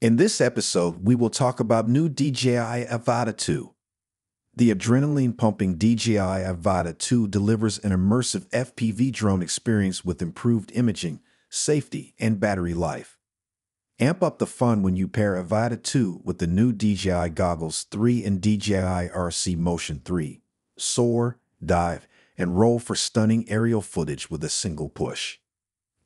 In this episode, we will talk about new DJI Avata 2. The adrenaline-pumping DJI Avata 2 delivers an immersive FPV drone experience with improved imaging, safety, and battery life. Amp up the fun when you pair Avata 2 with the new DJI Goggles 3 and DJI RC Motion 3. Soar, dive, and roll for stunning aerial footage with a single push.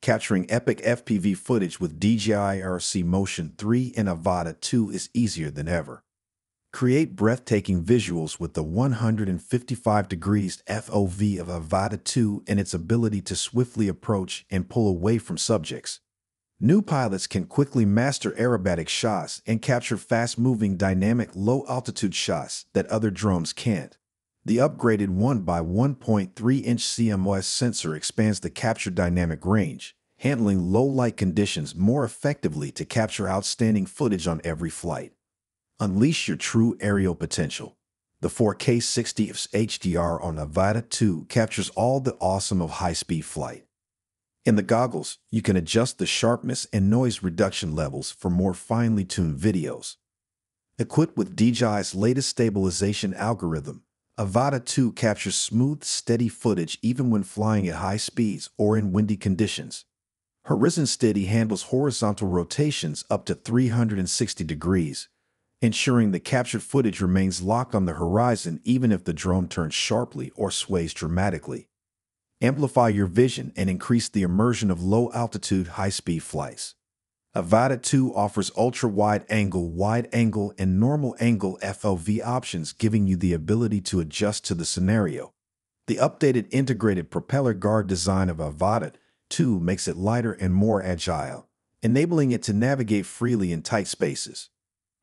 Capturing epic FPV footage with DJI RC Motion 3 and Avata 2 is easier than ever. Create breathtaking visuals with the 155 degrees FOV of Avata 2 and its ability to swiftly approach and pull away from subjects. New pilots can quickly master aerobatic shots and capture fast-moving dynamic low-altitude shots that other drones can't. The upgraded 1 by 1.3-inch CMOS sensor expands the capture dynamic range, handling low light conditions more effectively to capture outstanding footage on every flight. Unleash your true aerial potential. The 4K 60 fps HDR on Avata 2 captures all the awesome of high-speed flight. In the goggles, you can adjust the sharpness and noise reduction levels for more finely tuned videos. Equipped with DJI's latest stabilization algorithm, Avata 2 captures smooth, steady footage even when flying at high speeds or in windy conditions. Horizon Steady handles horizontal rotations up to 360 degrees, ensuring the captured footage remains locked on the horizon even if the drone turns sharply or sways dramatically amplify your vision, and increase the immersion of low-altitude, high-speed flights. Avata 2 offers ultra-wide angle, wide angle, and normal angle FOV options, giving you the ability to adjust to the scenario. The updated integrated propeller guard design of Avata 2 makes it lighter and more agile, enabling it to navigate freely in tight spaces.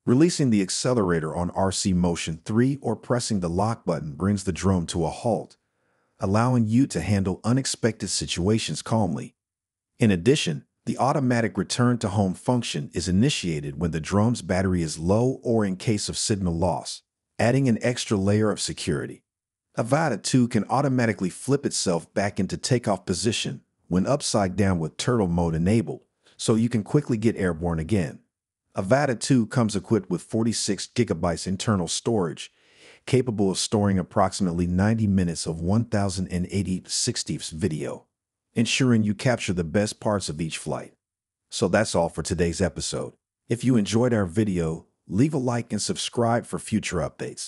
Releasing the accelerator on RC Motion 3 or pressing the lock button brings the drone to a halt, allowing you to handle unexpected situations calmly. In addition, the automatic return to home function is initiated when the drone's battery is low or in case of signal loss, adding an extra layer of security. Avata 2 can automatically flip itself back into takeoff position when upside down with turtle mode enabled, so you can quickly get airborne again. Avata 2 comes equipped with 46 gigabytes internal storage capable of storing approximately 90 minutes of 1080 60ths video, ensuring you capture the best parts of each flight. So that's all for today's episode. If you enjoyed our video, leave a like and subscribe for future updates.